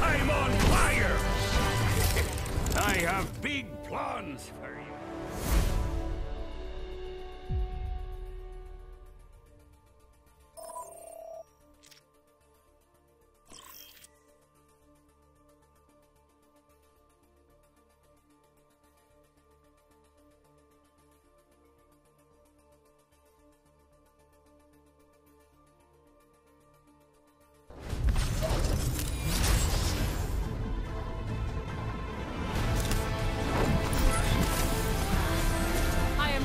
I'm on fire! I have big plans for you.